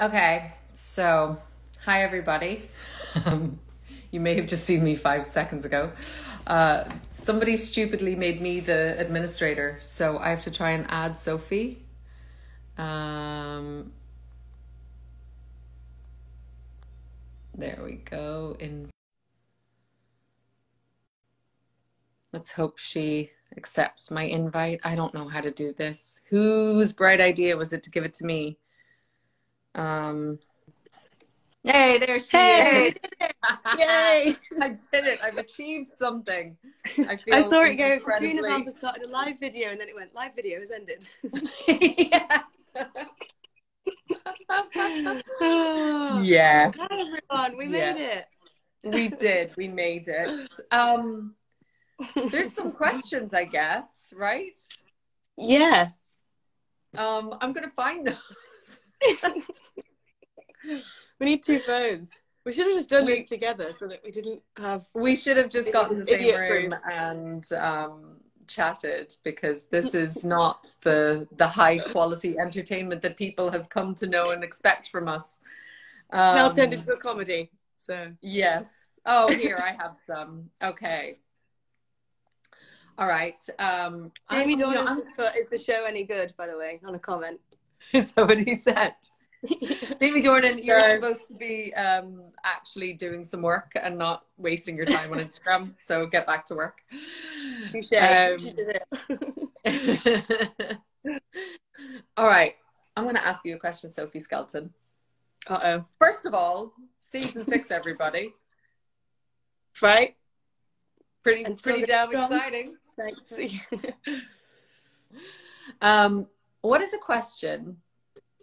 Okay, so hi everybody. Um, you may have just seen me five seconds ago. Uh, somebody stupidly made me the administrator, so I have to try and add Sophie. Um, there we go. In let's hope she accepts my invite. I don't know how to do this. Whose bright idea was it to give it to me? Um, hey, there she Hey! is. Yay! I did it. I've achieved something. I, feel I saw it go. Incredibly- Harper started a live video and then it went live video has ended. yeah. yeah, Hi everyone, we Yeah. made it. we did. We made it. Um, there's some questions, I guess, right? yes. Um, I'm gonna find them. We need two phones. We should have just done We- this together so that we didn't have. We should have just got in the same room proof. and um, chatted because this is not the the high quality entertainment that people have come to know and expect from us. Um, now turned into a comedy. So Yes. Oh, here I have some. Okay. All right. Um, Amy I'm- you know, Dornan I'm- just put, "Is the show any good?" By the way, on a comment. Is that what he said? Baby Jordan, you're supposed to be um, actually doing some work and not wasting your time on Instagram. So get back to work. Um. All right. I'm going to ask you a question, Sophie Skelton. Uh oh. First of all, season six, everybody. Right. Pretty, And pretty damn strong. exciting. Thanks. Um, what is a question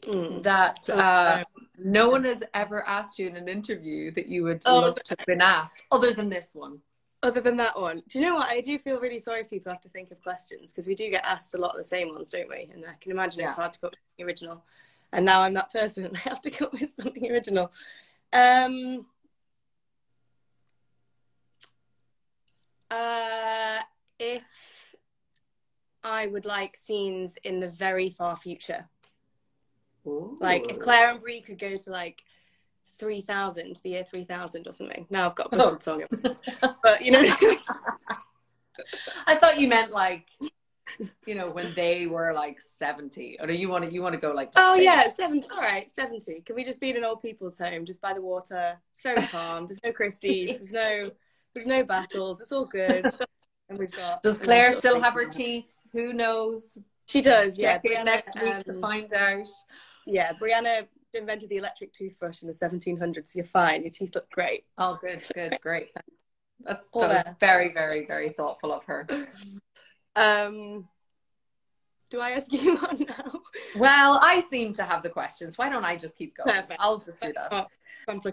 Mm. that uh, no one has ever asked you in an interview that you would Oh, love to have been asked, other than this one? Other than that one, do you know what? I do feel really sorry for people who have to think of questions because we do get asked a lot of the same ones, don't we? And I can imagine Yeah. it's hard to come up with something original. And now I'm that person and I have to come up with something original. Um, uh, if I would like scenes in the very far future, like if Claire and Brie could go to like 3000, the year 3000 or something. Now I've got a Oh. song. But you know, I thought you meant like, you know, when they were like seventy, or do you want to you want to go like? Oh space? yeah, seventy. All right, seventy. Can we just be in an old people's home, just by the water? It's very calm. There's no Christies. There's no, there's no battles. It's all good. And we've got. Does Claire still have her teeth? Who knows? She does. Yeah. Brianna, next week to um, find out. Yeah, Brianna invented the electric toothbrush in the 1700s. You're fine. Your teeth look great. Oh, good, good, great. That's that was very, very, very thoughtful of her. Um, do I ask you one now? Well, I seem to have the questions. Why don't I just keep going? Perfect. I'll just do that. Oh.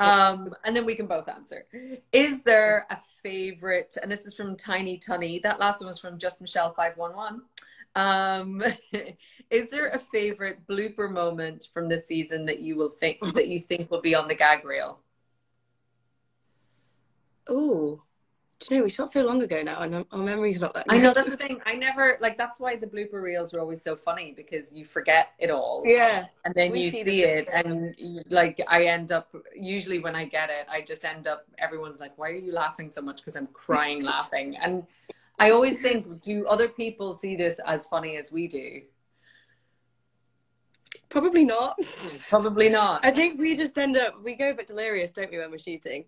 Um, and then we can both answer. Is there a favorite? And this is from Tiny Tunny. That last one was from Just Michelle five one one. Um, is there a favorite blooper moment from this season that you will think that you think will be on the gag reel? Ooh. Do you know we shot so long ago now, and our- memory's not that. I know that's the thing. I never like that's why the blooper reels are always so funny because you forget it all. Yeah. and then We you see see, it and you, like i end up usually when i get it i just end up everyone's like why are you laughing so much because i'm crying laughing and i always think do other people see this as funny as we do Probably not. probably not I think we just end up we go a bit delirious, don't we, when we're shooting?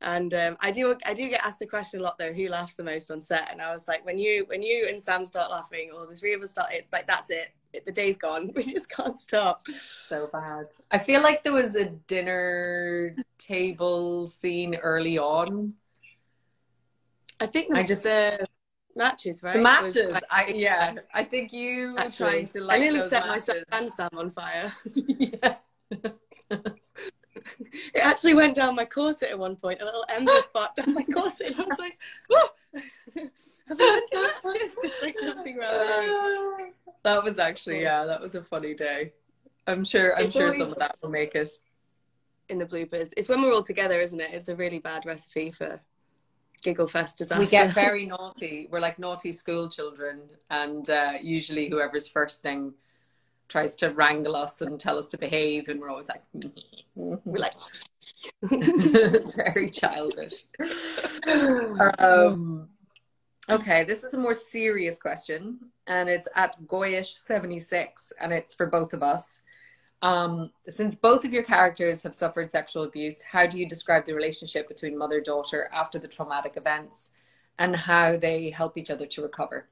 And um, I do I do get asked the question a lot though, who laughs the most on set? And I was like, when you when you and Sam start laughing, or the three of us start, it's like that's it. it the day's gone. We just can't stop. so bad i feel like there was a dinner table scene early on I think the, I just- the matches, right? the was matches i yeah i think you Actually, trying to like I nearly set matches. myself and Sam on fire. yeah. It actually went down my corset at one point, a little ember spot down my corset. I was like, oh, have I went down this? Just like jumping around the room. that was actually yeah that was a funny day i'm sure i'm It's sure some of that will make it in the bloopers. It's when we're all together, isn't it? It's a really bad recipe for giggle fest disaster. we get very naughty we're like naughty school children and uh, usually whoever's firsting tries to wrangle us and tell us to behave, and we're always like, We're like, it's very childish. Um, okay, this is a more serious question, and it's at Goyish76, and it's for both of us. Um, since both of your characters have suffered sexual abuse, how do you describe the relationship between mother daughter after the traumatic events and how they help each other to recover?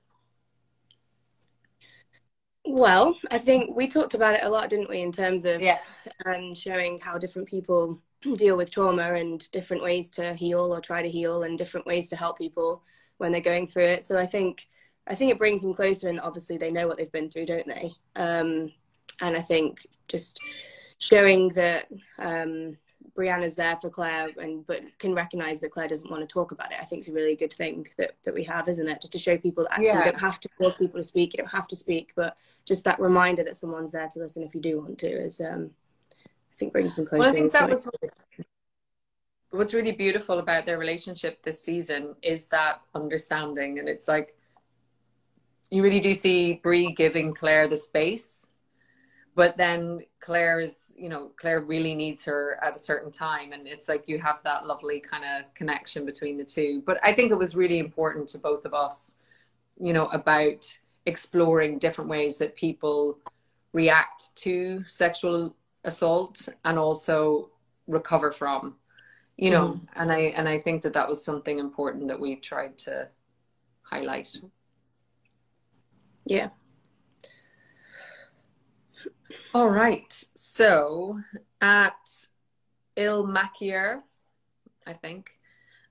Well, I think we talked about it a lot, didn't we, in terms of Yeah. um, showing how different people deal with trauma and different ways to heal or try to heal and different ways to help people when they're going through it. So I think I think it brings them closer, and obviously they know what they've been through, don't they? Um, and I think just showing that um, Brianna's there for Claire, and but can recognise that Claire doesn't want to talk about it. I think it's a really good thing that that we have, isn't it? Just to show people that actually Yeah. you don't have to force people to speak, you don't have to speak, but just that reminder that someone's there to listen if you do want to is, um, I think, brings some closer. Well, I think that was what's really beautiful about their relationship this season is that understanding, and it's like you really do see Brie giving Claire the space, but then Claire is, you know, Claire really needs her at a certain time, and it's like you have that lovely kind of connection between the two. But I think it was really important to both of us, you know, about exploring different ways that people react to sexual assault and also recover from you know mm-hmm. and i and i think that that was something important that we tried to highlight yeah. All right so at il makier i think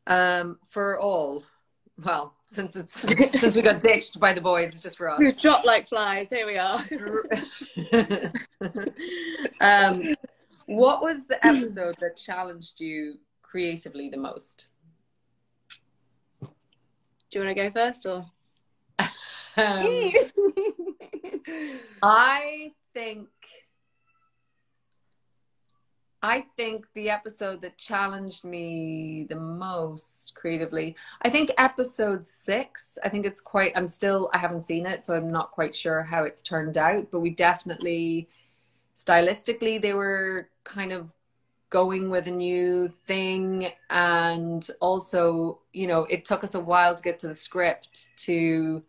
um for all well since it's since we got ditched by the boys it's just for us We've dropped like flies. Here we are. um, what was the episode that challenged you creatively the most? Do you want to go first or? Um, I think I think the episode that challenged me the most creatively, I think episode six. I think it's quite, I'm still, I haven't seen it, so I'm not quite sure how it's turned out, but we definitely, stylistically, they were kind of going with a new thing. And also, you know, it took us a while to get to the script to,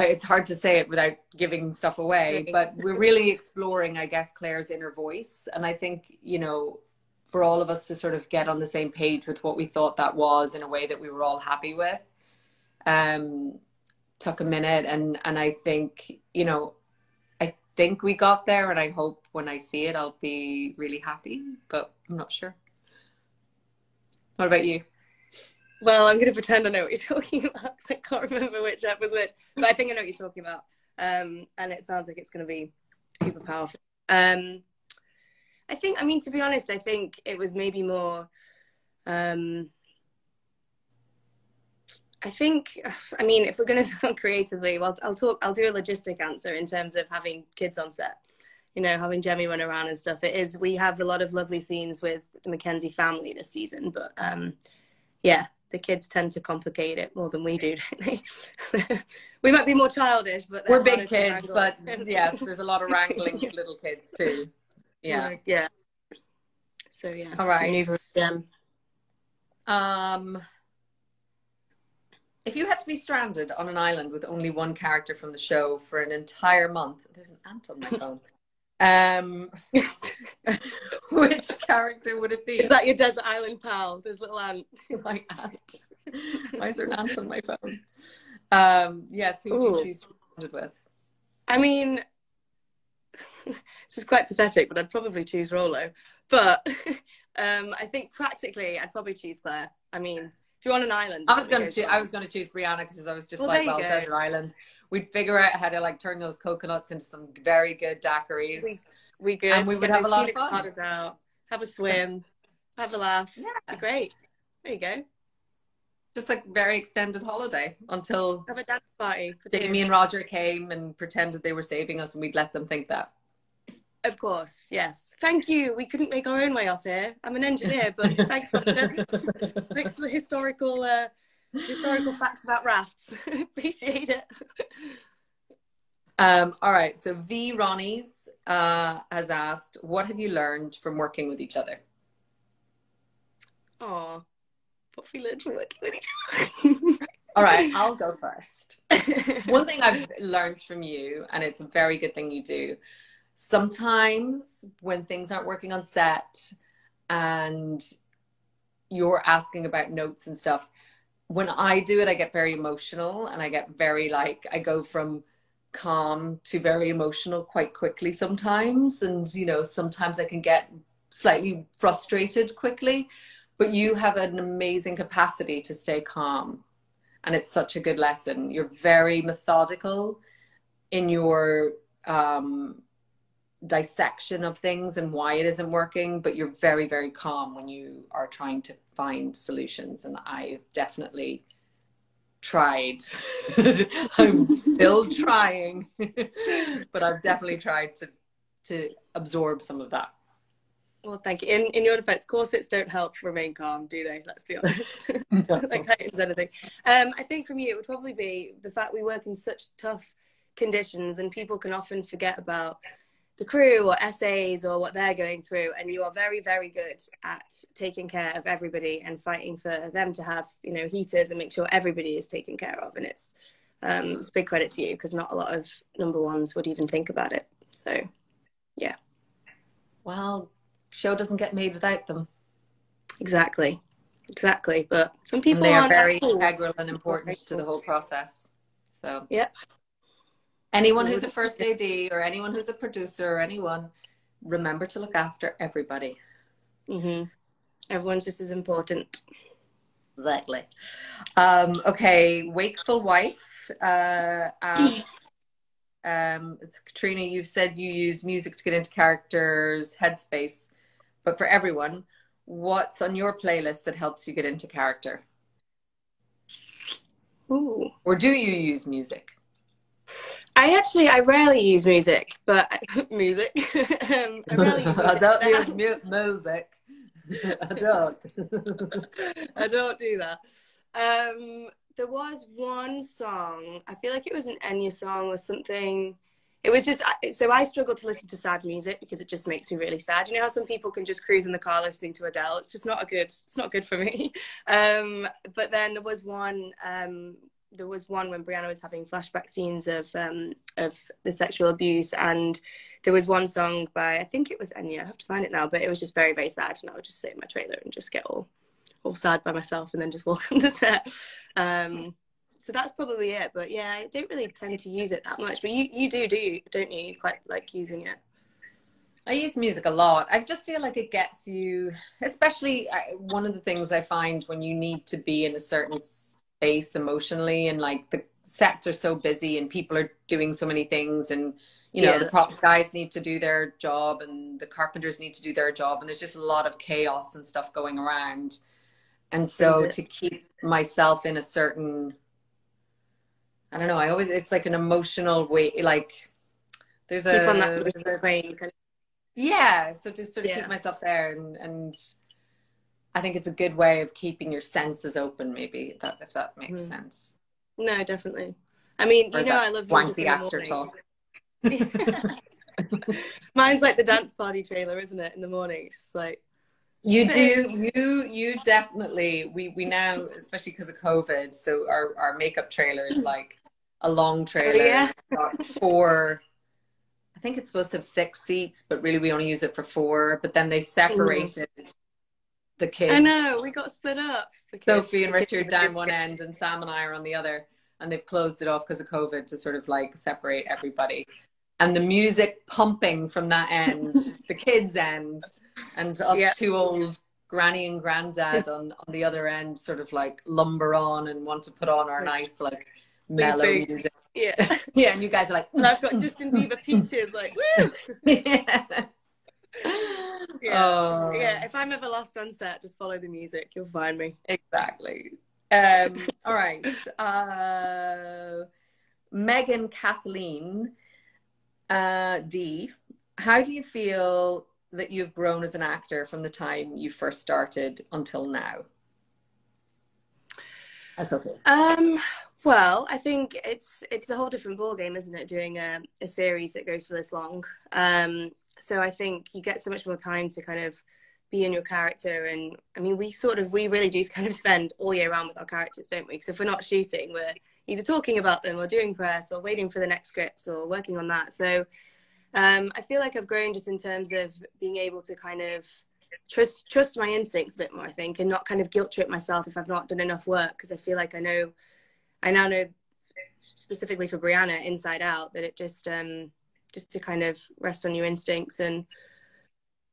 it's hard to say it without giving stuff away, but we're really exploring, I guess, Claire's inner voice. And I think, you know, for all of us to sort of get on the same page with what we thought that was in a way that we were all happy with, um, took a minute. And, and I think, you know, I think we got there and I hope when I see it, I'll be really happy, but I'm not sure. What about you? Well, I'm going to pretend I know what you're talking about 'cause I can't remember which ep was which, but I think I know what you're talking about. Um, and it sounds like it's going to be super powerful. Um, I think, I mean, to be honest, I think it was maybe more. Um, I think, I mean, if we're going to talk creatively, well, I'll talk. I'll do a logistic answer in terms of having kids on set. You know, having Jemmy run around and stuff. It is. We have a lot of lovely scenes with the Mackenzie family this season, but um, yeah, the kids tend to complicate it more than we do, don't they? we might be more childish, but We're big kids, but yes, there's a lot of wrangling with little kids too. Yeah. yeah. So yeah. All right. Maneuver them. Um, if you had to be stranded on an island with only one character from the show for an entire month, there's an ant on my phone. Um, which character would it be? Is that your desert island pal? This little ant. my ant? Why is there an ant on my phone? Um, yes, who would you choose to be with? I mean, this is quite pathetic, but I'd probably choose Rollo. But um, I think practically, I'd probably choose Claire. I mean, if you're on an island, I was gonna choose. I was gonna choose Brianna because I was just Well, like, well, go. desert island. We'd figure out how to like turn those coconuts into some very good daiquiris. We- we good. And we would have a lot of fun. Out, have a swim, have a laugh. Yeah. Be great. There you go. just like very extended holiday until Have a dance party. For. Jamie and Roger came and pretended they were saving us, and we'd let them think that. Of course, yes. Thank you. We couldn't make our own way off here. I'm an engineer, but thanks, Roger. thanks for the historical uh, historical facts about rafts. Appreciate it. Um, all right. So V Ronnie's uh, has asked, "What have you learned from working with each other?" Oh, what have we learned from working with each other? all right, I'll go first. One thing I've learned from you, and it's a very good thing you do. Sometimes when things aren't working on set, and you're asking about notes and stuff, when I do it, I get very emotional and I get very like, I go from calm to very emotional quite quickly sometimes. And, you know, sometimes I can get slightly frustrated quickly, but you have an amazing capacity to stay calm. And it's such a good lesson. You're very methodical in your um, dissection of things and why it isn't working, but you're very, very calm when you are trying to find solutions. And I've definitely tried. I'm still trying, but I've definitely tried to to absorb some of that. Well, thank you. In in your defense, corsets don't help remain calm, do they? Let's be honest. No. like heightens anything. Um, I think from you, it would probably be the fact we work in such tough conditions, and people can often forget about the crew or SAs or what they're going through and you are very very good at taking care of everybody and fighting for them to have you know heaters and make sure everybody is taken care of. And it's um it's big credit to you because not a lot of number ones would even think about it. So yeah. Well show doesn't get made without them. Exactly. Exactly. But some people and they are very integral and important to the whole process. So yep Anyone who's a first AD or anyone who's a producer or anyone, remember to look after everybody. Mm-hmm. Everyone's just as important. Exactly. Um, okay, Wakeful Wife uh, asks, um, it's Caitriona, you've said you use music to get into characters' headspace, but for everyone, what's on your playlist that helps you get into character? Ooh. Or do you use music? I actually, I rarely use music, but music. um, I rarely use music. I don't use mu- music. I don't. I don't do that. Um, there was one song. I feel like it was an Enya song or something. It was just so I struggle to listen to sad music because it just makes me really sad. You know how some people can just cruise in the car listening to Adele. It's just not a good. It's not good for me. Um, but then there was one um, there was one when Brianna was having flashback scenes of um, of the sexual abuse, and there was one song by I think it was Enya. I have to find it now, but it was just very very sad, and I would just sit in my trailer and just get all all sad by myself, and then just walk on the set. Um, so that's probably it. But yeah, I don't really tend to use it that much. But you you do do you, don't you? You quite like using it. I use music a lot. I just feel like it gets you, especially uh, one of the things I find when you need to be in a certain space emotionally and like the sets are so busy and people are doing so many things and you know yeah. the props guys need to do their job and the carpenters need to do their job and there's just a lot of chaos and stuff going around and so to keep myself in a certain i don't know i always it's like an emotional way like there's keep a, on that there's a yeah so to sort of yeah. keep myself there and and I think it's a good way of keeping your senses open, maybe that if that makes mm. sense. No, definitely. I mean, or you know, I love wanky actor talk. Mine's like the dance party trailer, isn't it? In the morning, it's just like you do you you definitely we we now especially because of covid so our our makeup trailer is like a long trailer oh, yeah. four i think it's supposed to have six seats but really we only use it for four but then they separated mm the kids. I know we got split up. Sophie and Richard down one end, and Sam and I are on the other. And they've closed it off because of COVID to sort of like separate everybody. And the music pumping from that end, the kids' end, and us yeah. two old granny and granddad on, on the other end, sort of like lumber on and want to put on our nice like mellow music. Yeah, yeah. And you guys are like, and I've got Justin Bieber peaches, like, woo. yeah yeah. Oh. yeah. If I'm ever lost on set, just follow the music. You'll find me. Exactly. Um, all right. Uh, Megan Kathleen uh, D. How do you feel that you've grown as an actor from the time you first started until now? That's okay. Um, Well, I think it's it's a whole different ballgame, isn't it? Doing a, a series that goes for this long. Um, so I think you get so much more time to kind of be in your character. And I mean, we sort of we really do kind of spend all year round with our characters, don't we? Because if we're not shooting, we're either talking about them or doing press or waiting for the next scripts or working on that. So um, I feel like I've grown just in terms of being able to kind of trust trust my instincts a bit more, I think, and not kind of guilt trip myself if I've not done enough work because I feel like I know, I now know specifically for Brianna Inside Out that it just um just to kind of rest on your instincts and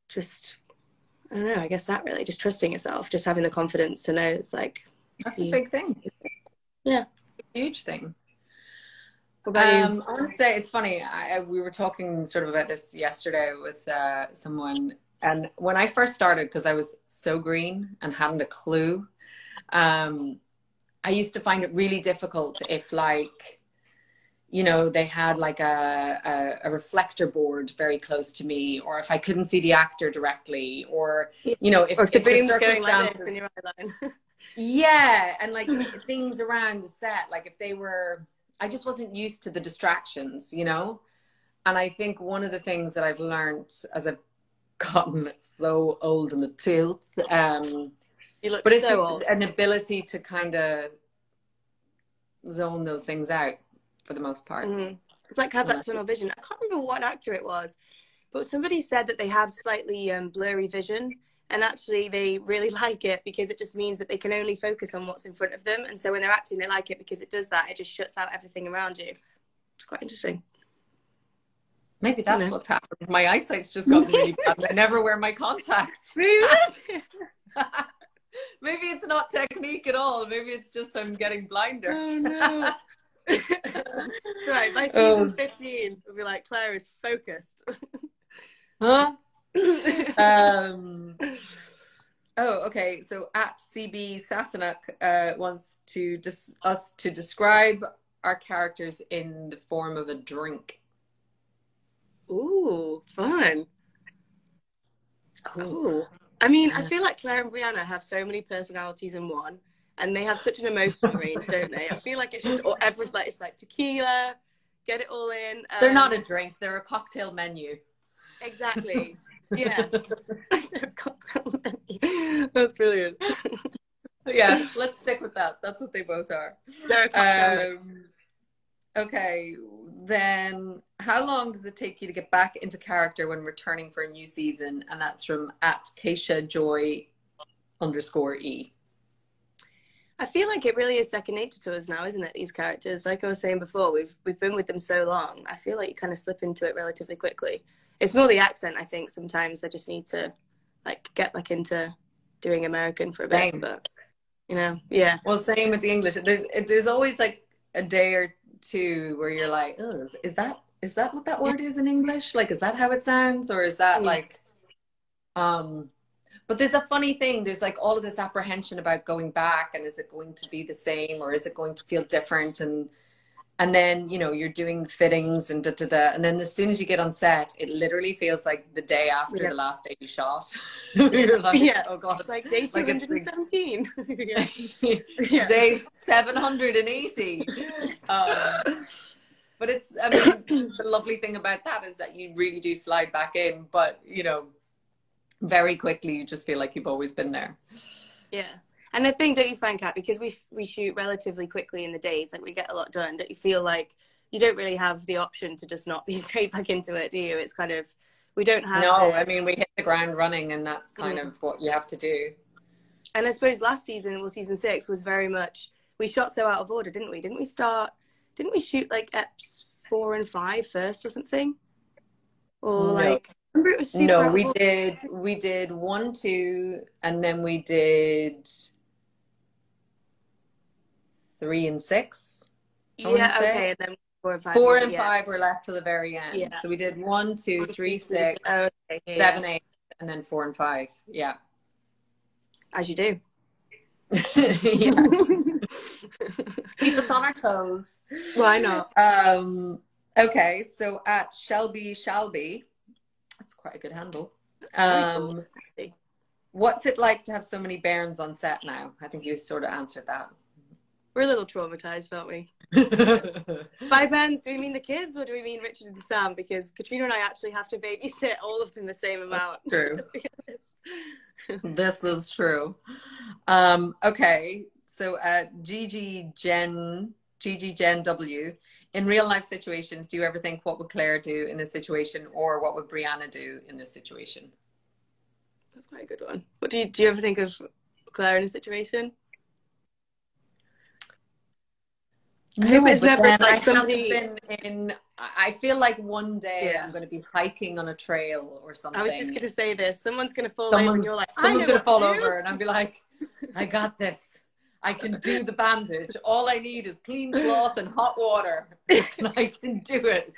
just I don't know, I guess that really just trusting yourself, just having the confidence to know it's like that's a big thing. Yeah. Huge thing. Um, I want to say it's funny. I, we were talking sort of about this yesterday with uh, someone, and when I first started, because I was so green and hadn't a clue, um, I used to find it really difficult if, like, you know, they had like a, a, a reflector board very close to me, or if I couldn't see the actor directly, or you know, if, or if the if the going like this in your line. yeah and like things around the set like if they were i just wasn't used to the distractions you know and i think one of the things that i've learned as i've gotten so old in the tooth um you look but it's so just old. an ability to kind of zone those things out for the most part Mhm. It's like have that tunnel vision. I can't remember what actor it was, but somebody said that they have slightly um, blurry vision, and actually they really like it because it just means that they can only focus on what's in front of them. And so when they're acting, they like it because it does that. It just shuts out everything around you. It's quite interesting. maybe that's what's happened my eyesight's just gotten really bad i never wear my contacts maybe it's not technique at all maybe it's just i'm getting blinder oh no. It's right. By season Oh. 15, we'll be like, Claire is focused. Huh? um, oh, okay. So at CB Sasanuk uh, wants to dis- us to describe our characters in the form of a drink. Ooh, fun. Cool. I mean, I feel like Claire and Brianna have so many personalities in one, and they have such an emotional range, don't they? I feel like it's just all every like it's like tequila, get it all in. Um, They're not a drink; they're a cocktail menu. exactly. Yes, cocktail menu. That's brilliant. Yeah, let's stick with that. That's what they both are. They're a cocktail. Um, okay, then how long does it take you to get back into character when returning for a new season? And that's from at Keisha Joy underscore E. I feel like it really is second nature to us now, isn't it? These characters, like I was saying before, we've we've been with them so long. I feel like you kind of slip into it relatively quickly. It's more the accent. I think sometimes I just need to like get back into doing American for a bit. Same. But you know, yeah, Well, same with the English. There's there's always like a day or two where you're like, oh, is that is that what that word is in English? Like, is that how it sounds, or is that like, um, but there's a funny thing. There's like all of this apprehension about going back, and is it going to be the same, or is it going to feel different? And and then you know you're doing fittings and da da da, and then as soon as you get on set, it literally feels like the day after Yeah. the last day you shot. you're like, Yeah. oh god, it's like day two Like it's hundred and seventeen. yeah, yeah. yeah. day 780 um, but it's i mean the lovely thing about that is that you really do slide back in but you know very quickly you just feel like you've always been there Yeah. And I think, don't you find, Kat, because we we shoot relatively quickly in the days, like we get a lot done, don't you feel like you don't really have the option to just not be straight back into it, do you? It's kind of, we don't have. no the- i mean we hit the ground running and that's kind Mm. of what you have to do And I suppose last season, well, season six was very much, we shot so out of order, didn't we? Didn't we start, didn't we shoot like eps four and five first or something? Or No. like, remember it was super no out we did we did one two and then we did three and six I Yeah, okay. And then four and five. four and yeah. five were left till the very end Yeah. so we did one two three six Oh, okay, yeah, seven, eight, and then four and five. Yeah. As you do. yeah. Keep us on our toes. Why not? Um, okay, so at Shelby Shelby, quite a good handle. Very cool. Um, what's it like to have so many bairns on set now? I think you sort of answered that. We're a little traumatized, aren't we? By bairns, do we mean the kids or do we mean Richard and Sam? Because Caitriona and I actually have to babysit all of them the same amount. True. this is true. Um, okay, so uh, Gigi Jen, Gigi Jen W. In real life situations, do you ever think what would Claire do in this situation, or what would Brianna do in this situation? That's quite a good one. What do you do? You ever think of Claire in a situation? I hope it's never like somebody. In, I feel like one day yeah. I'm going to be hiking on a trail or something. I was just going to say this. Someone's going to fall someone's, over, and you're like, someone's going to fall over, and I'll be like, I got this. I can do the bandage. All I need is clean cloth and hot water, and I can do it.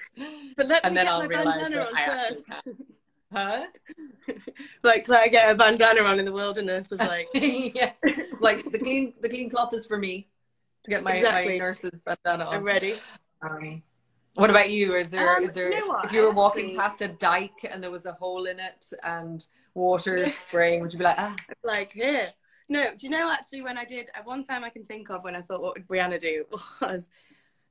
But let and me then get I'll my realize bandana on I first. Huh? like Claire get a bandana on in the wilderness of like yeah, like the clean the clean cloth is for me to get my, Exactly. my nurse's bandana on. I'm ready. Um, what about you? Is there Um, is there you know if you were walking actually- past a dike and there was a hole in it and water spraying, would you be like, ah, like here. No, do you know actually when I did uh, one time I can think of when I thought what would Brianna do was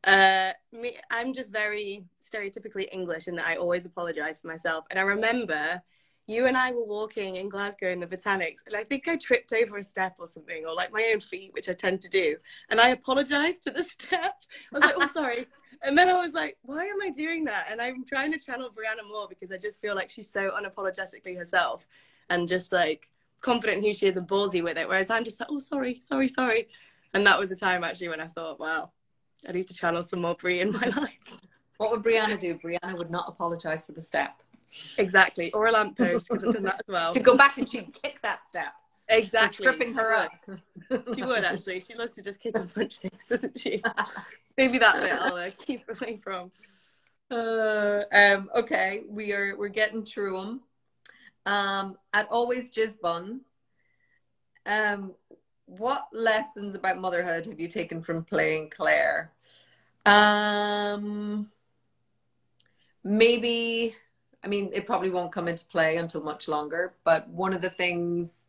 uh me I'm just very stereotypically English in that I always apologize for myself. And I remember you and I were walking in Glasgow in the Botanics, and I think I tripped over a step or something, or like my own feet, which I tend to do. And I apologized to the step. I was like, oh, sorry. And then I was like, why am I doing that? And I'm trying to channel Brianna more because I just feel like she's so unapologetically herself and just like confident in who she is and ballsy with it. Whereas I'm just like, oh, sorry, sorry, sorry. And that was the time actually when I thought, wow, I need to channel some more Brie in my life. what would Brianna do? Brianna would not apologize for the step. exactly. Or a lamppost because I've done that as well. She'd go back and she'd kick that step. Exactly. tripping her would. up. She would actually. She loves to just kick and punch things, doesn't she? Maybe that bit I'll uh, keep away from. Uh, um, okay, we are we're getting through them. Um, at always Jizbun, um, what lessons about motherhood have you taken from playing Claire? Um, maybe, I mean, it probably won't come into play until much longer. But one of the things,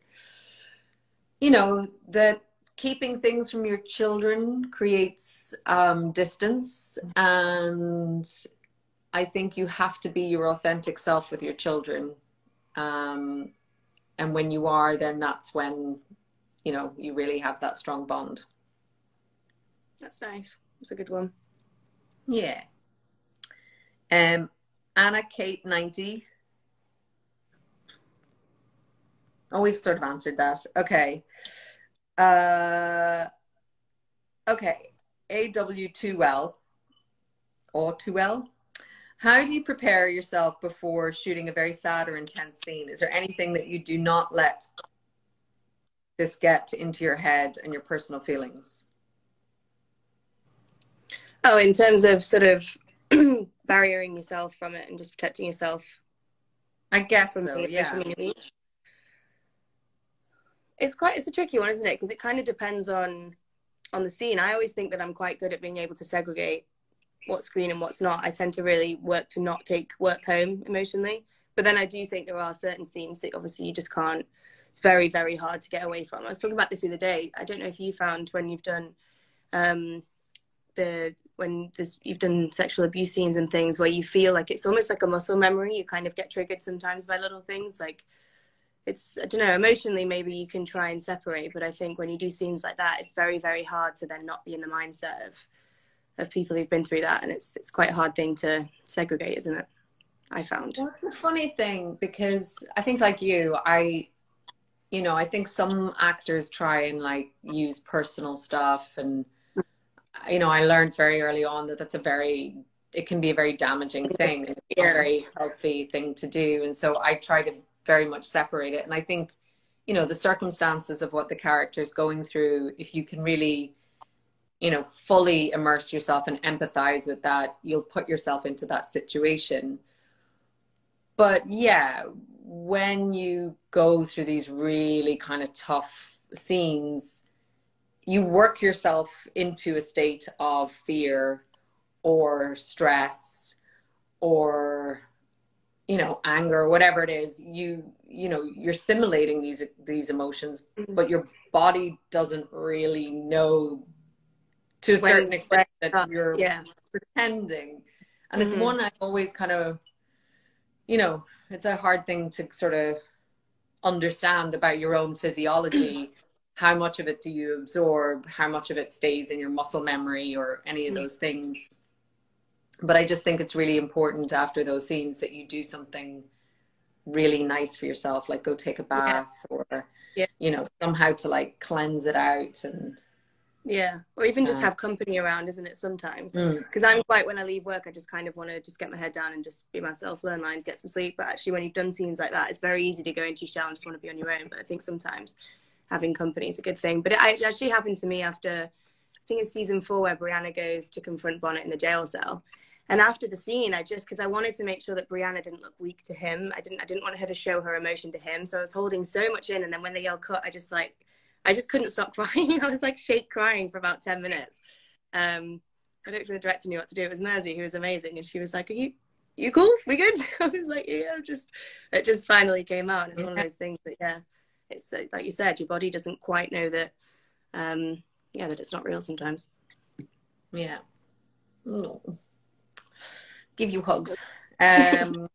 you know, that keeping things from your children creates um, distance and I think you have to be your authentic self with your children. Um, and when you are, then that's when, you know, you really have that strong bond. That's nice. That's a good one. Yeah. Um, Anna Kate 90. Oh, we've sort of answered that. Okay. Uh, okay. AW2L or 2L. How do you prepare yourself before shooting a very sad or intense scene? Is there anything that you do not let this get into your head and your personal feelings? Oh, in terms of sort of barriering yourself from it and just protecting yourself I guess so, yeah. It's quite it's a tricky one, isn't it? Because it kind of depends on on the scene. I always think that I'm quite good at being able to segregate what's green and what's not. I tend to really work to not take work home emotionally. But then I do think there are certain scenes that obviously you just can't. It's very very hard to get away from. I was talking about this the other day. I don't know if you found when you've done um, the when you've done sexual abuse scenes and things where you feel like it's almost like a muscle memory. You kind of get triggered sometimes by little things like it's I don't know emotionally maybe you can try and separate, but I think when you do scenes like that, it's very very hard to then not be in the mindset of of people who've been through that, and it's it's quite a hard thing to segregate, isn't it? I found. Well, it's a funny thing because I think, like you, I, you know, I think some actors try and like use personal stuff, and you know, I learned very early on that that's a very, it can be a very damaging thing, and a very healthy thing to do, and so I try to very much separate it, and I think, you know, the circumstances of what the character is going through, if you can really you know fully immerse yourself and empathize with that you'll put yourself into that situation. But yeah when you go through these really kind of tough scenes you work yourself into a state of fear or stress or you know anger whatever it is. You you know you're simulating these these emotions mm-hmm. but your body doesn't really know to a When- certain extent that uh, you're yeah pretending. And it's Mhm. one I always kind of, you know, it's a hard thing to sort of understand about your own physiology. How much of it do you absorb? How much of it stays in your muscle memory or any of Mm. those things? But I just think it's really important after those scenes that you do something really nice for yourself, like go take a bath or, Yeah. you know, somehow to like cleanse it out and yeah. Or even just have company around isn't it sometimes? Mm. because i'm quite when i leave work i just kind of want to just get my head down and just be myself learn lines get some sleep. But actually when you've done scenes like that it's very easy to go into your shell and just want to be on your own. But i think sometimes having company is a good thing. But it, actually happened to me after i think it's season four where brianna goes to confront bonnet in the jail cell. And after the scene i just because i wanted to make sure that brianna didn't look weak to him. I didn't i didn't want her to show her emotion to him. So i was holding so much in and then when they yelled cut i just like I just couldn't stop crying. I was like shake crying for about 10 minutes. Um, I don't think the director knew what to do. It was Mersey who was amazing. And she was like, Are you, you cool? We good? I was like, Yeah, I'm just, it just finally came out. And it's one of those things that, yeah, it's uh, like you said, your body doesn't quite know that, um, yeah, that it's not real sometimes. Yeah. Oh. Give you hugs. Um,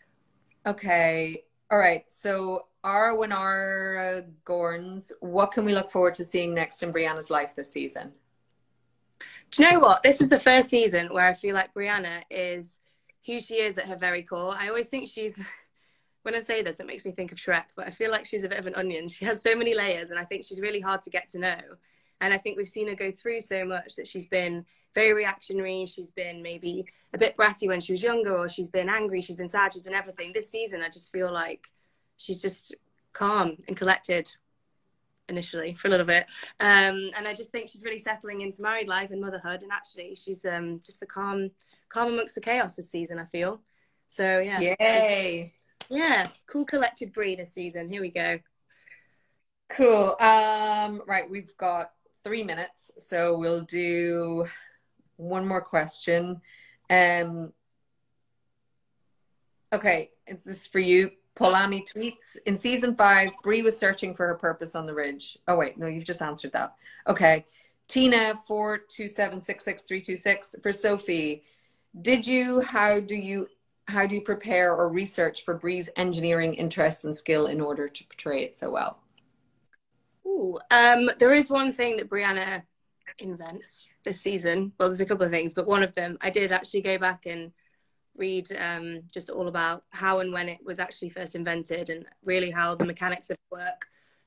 okay. All right. So, Arwenara Gorns, what can we look forward to seeing next in Brianna's life this season? Do you know what? This is the first season where I feel like Brianna is who she is at her very core. I always think she's, when I say this, it makes me think of Shrek, but I feel like she's a bit of an onion. She has so many layers, and I think she's really hard to get to know. And I think we've seen her go through so much that she's been very reactionary. She's been maybe a bit bratty when she was younger, or she's been angry, she's been sad, she's been everything. This season, I just feel like she's just calm and collected initially for a little bit um, and i just think she's really settling into married life and motherhood and actually she's um, just the calm calm amongst the chaos this season i feel so yeah Yay. yeah cool collected brie this season here we go Cool. Um, right. We've got three minutes. So, we'll do one more question. Um, okay. It's this is for you. Polami tweets in season five, Brie was searching for her purpose on the ridge. Oh wait, no, you've just answered that. Okay. Tina four two seven six six three two six for Sophie. Did you how do you how do you prepare or research for Bree's engineering interests and skill in order to portray it so well? Ooh, um, there is one thing that brianna invents this season well there's a couple of things but one of them i did actually go back and read um, just all about how and when it was actually first invented and really how the mechanics of it work.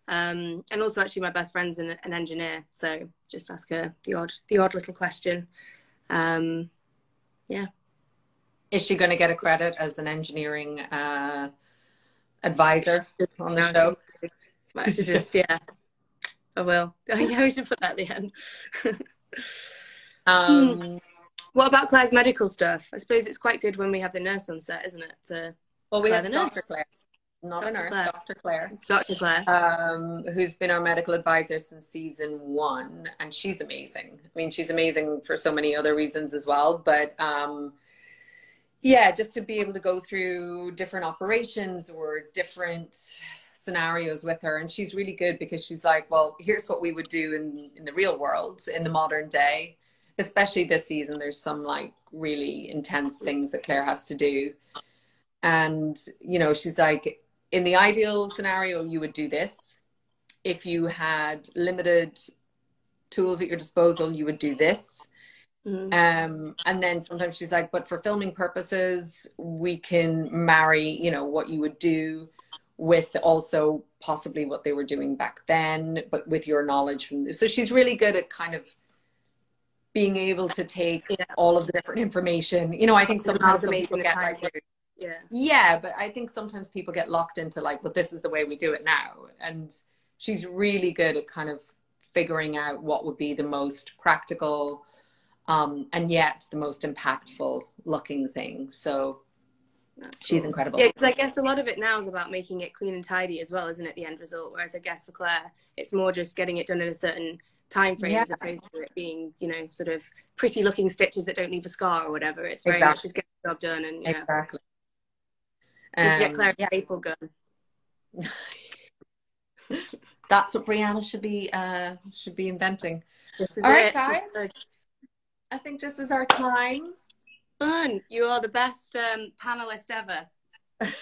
Um, and also, actually, my best friend's an, an, engineer, so just ask her the odd, the odd little question. Um, yeah. Is she going to get a credit as an engineering uh, advisor on the show? Might have to just, yeah. I will. yeah, we should put that at the end. um, what about Claire's medical stuff? I suppose it's quite good when we have the nurse on set, isn't it? To well, we Claire have the Dr. nurse. Claire, not Dr. a nurse, Claire. Dr. Claire, Dr. Claire. um, who's been our medical advisor since season one, and she's amazing. I mean, she's amazing for so many other reasons as well, but um, yeah, just to be able to go through different operations or different scenarios with her, and she's really good because she's like, well, here's what we would do in in the real world in the modern day. Especially this season, there's some like really intense things that Claire has to do. And, you know, she's like, in the ideal scenario, you would do this. If you had limited tools at your disposal, you would do this. Mhm. Um, and then sometimes she's like, but for filming purposes, we can marry, you know, what you would do with also possibly what they were doing back then, but with your knowledge from this. So she's really good at kind of being able to take Yeah. all of the different information. You know, I think sometimes some people get like, Yeah. yeah, but I think sometimes people get locked into like, well, this is the way we do it now. And she's really good at kind of figuring out what would be the most practical um, and yet the most impactful looking thing. So That's she's cool. incredible. Yeah, because I guess a lot of it now is about making it clean and tidy as well, isn't it? The end result. Whereas I guess for Claire, it's more just getting it done in a certain time frame Yeah. as opposed to it being, you know, sort of pretty looking stitches that don't leave a scar or whatever. It's very much Exactly. just getting the job done and yeah. Exactly. To get Um, Claire yeah, staple gun. that's what Brianna should be uh, should be inventing. This is All right, it. guys. I think this is our time. Fun. You are the best um, panelist ever.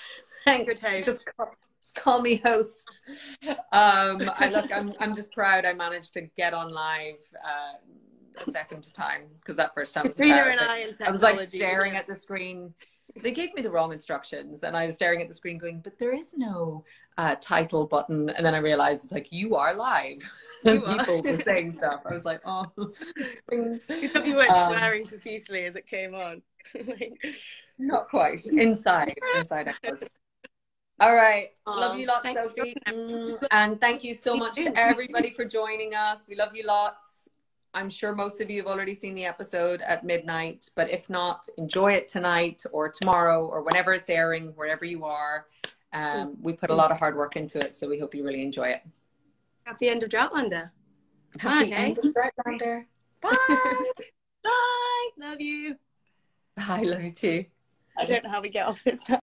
Thanks. Good host. Just, just call me host. Um, I look. I'm. I'm just proud. I managed to get on live uh, a second time because that first time was Caitriona and. I in. I was like staring at the screen. They gave me the wrong instructions, and I was staring at the screen, going, "But there is no uh, title button." And then I realized it's like you are live, You people were saying stuff. I was like, "Oh." You thought you weren't Um, swearing profusely as it came on. Not quite. Inside. Inside I was. All right. Aw, love you lots, thank you. Sophie. Mm, And thank you so much to everybody for joining us. We love you lots. I'm sure most of you have already seen the episode at midnight, but if not, enjoy it tonight or tomorrow or whenever it's airing, wherever you are. Um, we put a lot of hard work into it, so we hope you really enjoy it. happy end of Droughtlander. Happy Bye, end of Redlander. Bye. Bye. Love you. Bye. Love you too. I don't know how we get off this now.